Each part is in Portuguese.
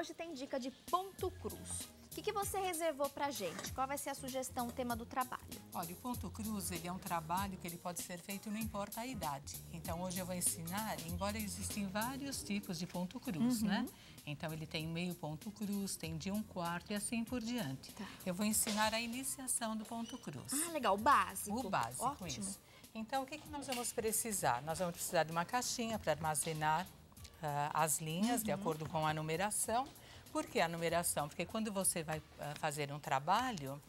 hoje tem dica de ponto cruz. O que, que você reservou pra gente? Qual vai ser a sugestão, o tema do trabalho? Olha, o ponto cruz, ele é um trabalho que ele pode ser feito não importa a idade. Então, hoje eu vou ensinar, embora existem vários tipos de ponto cruz, Uhum. né? Então, ele tem meio ponto cruz, tem de um quarto e assim por diante. Tá. Eu vou ensinar a iniciação do ponto cruz. Ah, legal, o básico. O básico, Ótimo. isso. Então, o que, que nós vamos precisar? Nós vamos precisar de uma caixinha para armazenar as linhas Uhum. de acordo com a numeração. Por que a numeração? Porque quando você vai ah, fazer um trabalho,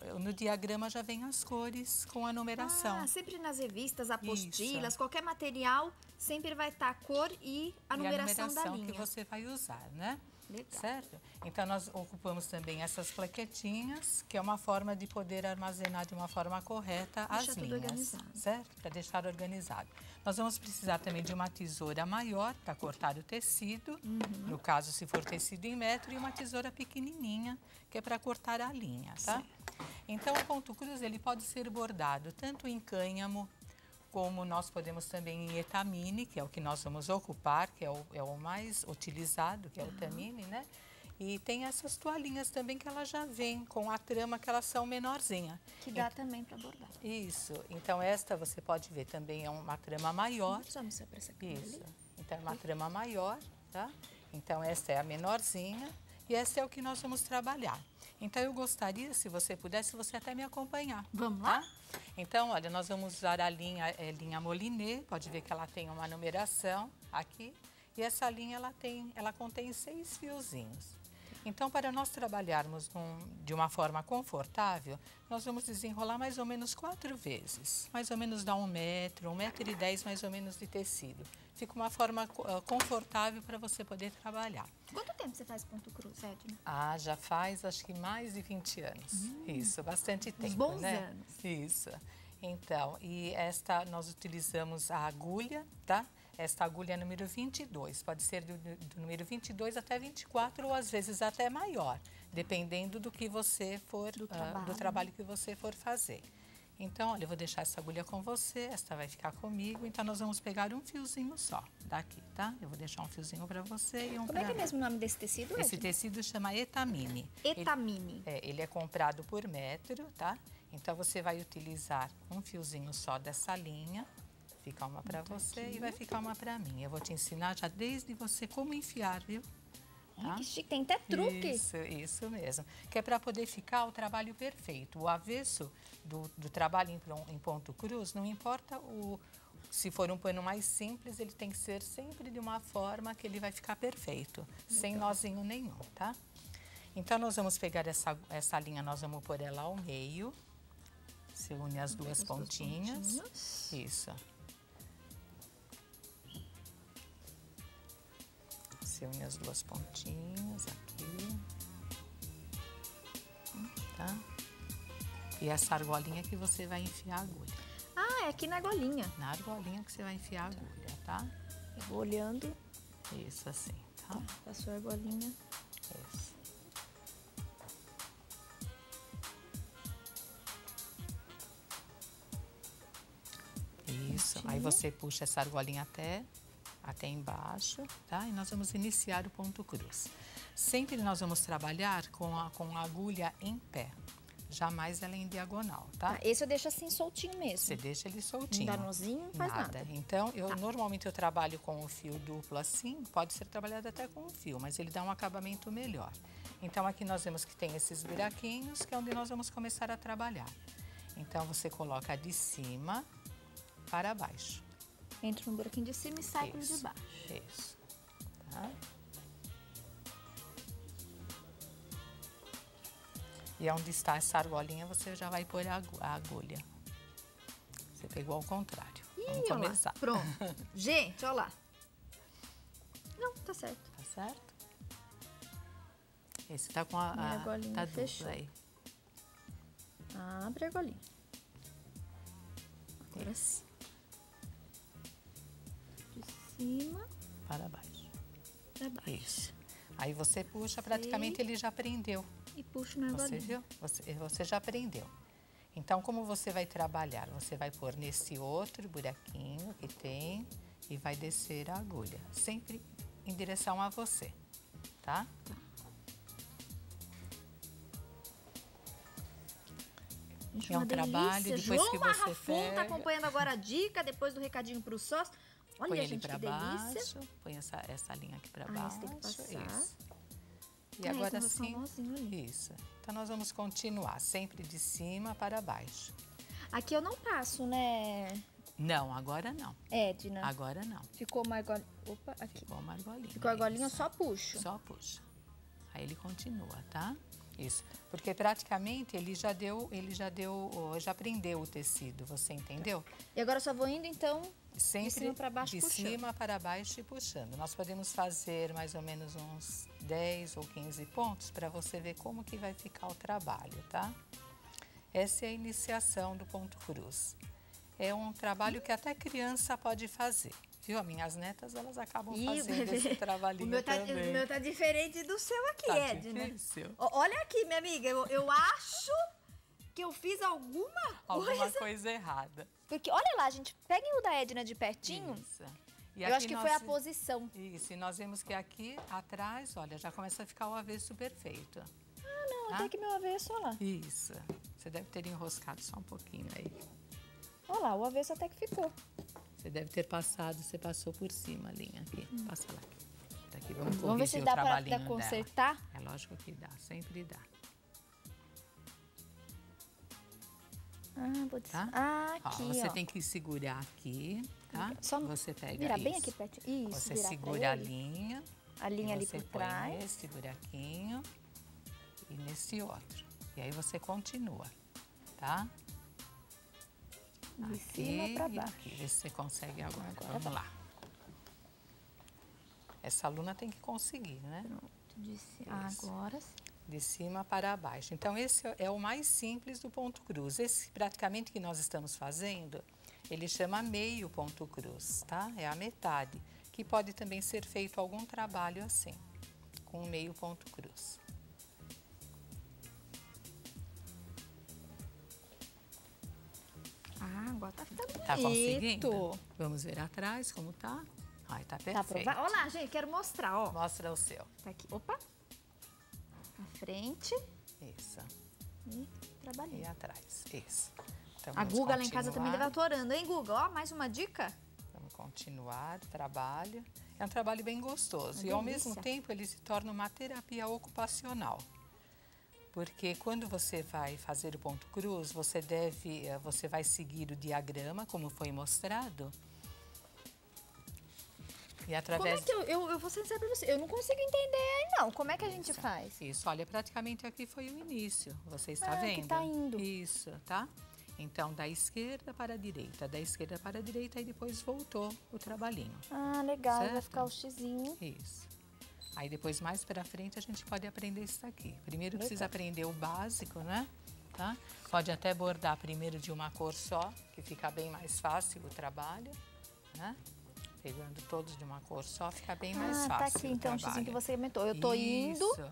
eh, no diagrama já vem as cores com a numeração. Ah, sempre nas revistas, apostilas, qualquer material, sempre vai estar a cor e a e numeração, a numeração da linha. que você vai usar, né? Legal. Certo? Então, nós ocupamos também essas plaquetinhas, que é uma forma de poder armazenar de uma forma correta Deixar as linhas. organizado. Certo? Para deixar organizado. Nós vamos precisar também de uma tesoura maior para cortar o tecido, Uhum. no caso, se for tecido em metro, e uma tesoura pequenininha, que é para cortar a linha, tá? Então, o ponto cruz, ele pode ser bordado tanto em cânhamo, como nós podemos também em etamine, que é o que nós vamos ocupar, que é o, é o mais utilizado, que é o etamine, né? E tem essas toalhinhas também que ela já vem com a trama que elas são menorzinha. Que dá também para bordar. Isso. Então esta você pode ver também é uma trama maior. Só para essa câmera Isso. ali. Então é uma trama maior, tá? Então esta é a menorzinha e esta é o que nós vamos trabalhar. Então eu gostaria, se você pudesse, você até me acompanhar. Vamos tá? Então, olha, nós vamos usar a linha, é, linha Moliné, pode ver que ela tem uma numeração aqui. E essa linha, ela, tem, ela contém seis fiozinhos. Então, para nós trabalharmos num- de uma forma confortável, nós vamos desenrolar mais ou menos quatro vezes. Mais ou menos dá um metro, um metro e dez mais ou menos de tecido. Fica uma forma ah, confortável para você poder trabalhar. Quanto tempo você faz ponto cruz, Edna? Ah, já faz acho que mais de 20 anos. Isso, bastante tempo, bons né? anos. Isso. Então, e esta nós utilizamos a agulha, tá? Esta agulha é número 22, pode ser do, do número 22 até 24 ou às vezes até maior, dependendo do que você for Do ah, trabalho. do trabalho que você for fazer. Então, olha, eu vou deixar essa agulha com você, esta vai ficar comigo. Então, nós vamos pegar um fiozinho só daqui, tá? Eu vou deixar um fiozinho para você e um Como é que é mesmo o nome desse tecido, Esse Edna? tecido chama etamine. Ele- Etamine. é, ele é comprado por metro, tá? Então você vai utilizar um fiozinho só dessa linha. Fica uma para você e vai ficar uma para mim. Eu vou te ensinar já desde você como enfiar, viu? Ai, que chique, tem até truque. Isso, isso mesmo. Que é para poder ficar o trabalho perfeito. O avesso do, do trabalho em, em ponto cruz, não importa o. Se for um pano mais simples, ele tem que ser sempre de uma forma que ele vai ficar perfeito, sem nozinho nenhum, tá? Então, nós vamos pegar essa, essa linha, nós vamos pôr ela ao meio. Você une as duas As duas pontinhas. pontinhas. Isso. Você une as duas pontinhas aqui. Tá? E essa argolinha que você vai enfiar a agulha. Ah, é aqui na golinha. Na argolinha que você vai enfiar a agulha, tá? Eu vou olhando. Isso assim, tá? Passou a golinha. Isso. Isso. Aí você puxa essa argolinha até, até embaixo, tá? E nós vamos iniciar o ponto cruz. Sempre nós vamos trabalhar com a, com a agulha em pé. Jamais ela em diagonal, tá? Tá, esse eu deixo assim soltinho mesmo. Você deixa ele Não soltinho. dá nozinho, não faz nada. Então, eu Tá. normalmente eu trabalho com o fio duplo assim, pode ser trabalhado até com o fio, mas ele dá um acabamento melhor. Então, aqui nós vemos que tem esses buraquinhos, que é onde nós vamos começar a trabalhar. Então, você coloca de cima para baixo. Entra no buraquinho de cima e sai pro de Isso. baixo. Isso. Tá? E onde está essa argolinha, você já vai pôr a agu- a agulha. Você pegou ao contrário. Ih, Vamos olha lá. começar. Pronto. Gente, olha lá. Não, tá certo. Tá certo? Esse tá com a, Minha a argolinha tá fechou. aí. Abre a golinha. Agora sim. Cima Para baixo. pra baixo. Isso. Aí você puxa, praticamente ele já prendeu. E puxo na Você viu? Você, você já prendeu. Então, como você vai trabalhar? Você vai pôr nesse outro buraquinho que tem e vai descer a agulha, sempre em direção a você. tá? Gente, É um trabalho, depois João que você Marrafon tá acompanhando agora a dica, depois do recadinho pro sócio. Olha, põe ele gente, para que delícia. baixo, põe essa, essa linha aqui para Ah, baixo. tem que passar. Isso. E Ah, agora um sim, isso. Então nós vamos continuar sempre de cima para baixo. Aqui eu não passo, né, Não, agora não. Edna? Agora não. Ficou uma argolinha. Opa, aqui. Ficou uma argolinha. Ficou a argolinha, isso. só puxo. Só puxa. Aí ele continua, tá? Isso. Porque praticamente ele já deu, ele já deu, já prendeu o tecido, você entendeu? E agora eu só vou indo, então, Sempre cima pra baixo, de puxando. cima para baixo e puxando. Nós podemos fazer mais ou menos uns 10 ou 15 pontos para você ver como que vai ficar o trabalho, tá? Essa é a iniciação do ponto cruz. É um trabalho que até criança pode fazer. Viu? As minhas netas, elas acabam Ih, fazendo esse trabalhinho o meu, tá, também. o meu tá diferente do seu aqui, Tá Edna. Ó, Olha aqui, minha amiga, eu, eu acho que eu fiz alguma Alguma coisa. coisa errada. Porque, olha lá, gente, peguem o da Edna de pertinho. Isso. E Eu aqui acho que nós- foi a posição. Isso, e nós vemos que aqui atrás, olha, já começa a ficar o avesso perfeito. Ah, não, Tá? até que meu avesso, olha lá. Isso. Você deve ter enroscado só um pouquinho aí. Olha lá, o avesso até que ficou. Você deve ter passado, você passou por cima a linha aqui. Passa lá. Daqui, vamos, Hum. Vamos ver se dá dela. consertar. É lógico que dá, sempre dá. Ah, vou. Tá? Ah, Ó, aqui, você ó. tem que segurar aqui, tá? Só você pega virar bem isso. aqui pertinho. Isso, Você segura a linha. A linha ali por trás. nesse buraquinho e nesse outro. E aí você continua, tá? De Aqui cima pra e baixo. aqui. Vê se você consegue agora. Agora Vamos vai. lá. Essa aluna tem que conseguir, né? Ci- ah, Isso. agora sim. De cima para baixo. Então, esse é o mais simples do ponto cruz. Esse, praticamente, que nós estamos fazendo, ele chama meio ponto cruz, tá? É a metade. Que pode também ser feito algum trabalho assim, com meio ponto cruz. Ah, agora tá ficando bonito. Tá conseguindo? Vamos ver atrás como tá? Ai, tá Tá perfeito. aprovado? Olha lá, gente, quero mostrar, ó. Mostra o seu. Tá aqui. Opa. Frente Isso. e trabalhei. E atrás. Isso. Então, A Guga lá em casa também deve estar orando, hein, Guga? Ó, mais uma dica. Vamos continuar trabalho. É um trabalho bem gostoso Uma e, ao mesmo tempo, ele se torna uma terapia ocupacional. Porque quando você vai fazer o ponto cruz, você deve, eh, você vai seguir o diagrama, como foi mostrado. E Como através é que eu, eu, eu vou ser sincera pra você? Eu não consigo entender aí, não. Como é que a gente Isso. faz? Isso, olha, praticamente aqui foi o início. Você está Ah, que vendo? tá indo. Isso, tá? Então, da esquerda para a direita, da esquerda para a direita e depois voltou o trabalhinho. Ah, legal. Vai Certo. ficar o xizinho. Isso. Aí depois, mais para frente, a gente pode aprender isso daqui. Primeiro Legal. precisa aprender o básico, né? Tá? Pode até bordar primeiro de uma cor só, que fica bem mais fácil o trabalho, né? Pegando todos de uma cor só, fica bem mais ah, fácil tá aqui então o xizinho que você comentou. Eu tô indo. Isso.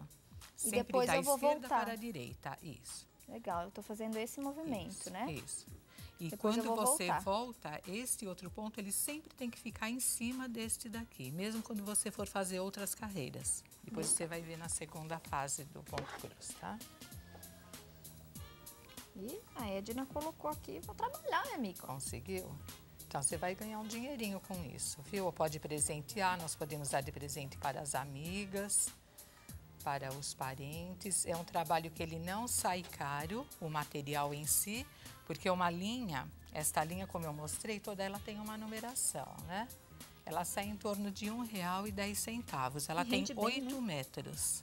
Sempre depois da eu vou esquerda voltar. para a direita, isso. Legal, eu tô fazendo esse movimento, isso, né? Isso. E Depois quando vou você voltar. volta, este outro ponto, ele sempre tem que ficar em cima deste daqui, mesmo quando você for fazer outras carreiras. Depois você vai ver na segunda fase do ponto cruz, tá? E a Edna colocou aqui pra trabalhar, né, amigo? Conseguiu? Então você vai ganhar um dinheirinho com isso, viu? Ou pode presentear, nós podemos dar de presente para as amigas, para os parentes. É um trabalho que ele não sai caro, o material em si, porque uma linha, esta linha, como eu mostrei, toda ela tem uma numeração, né? Ela sai em torno de R$ 1,10. Ela tem Rende bem, 8 né? metros.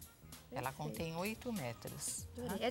Ela Perfeito. contém 8 metros. tá? Edna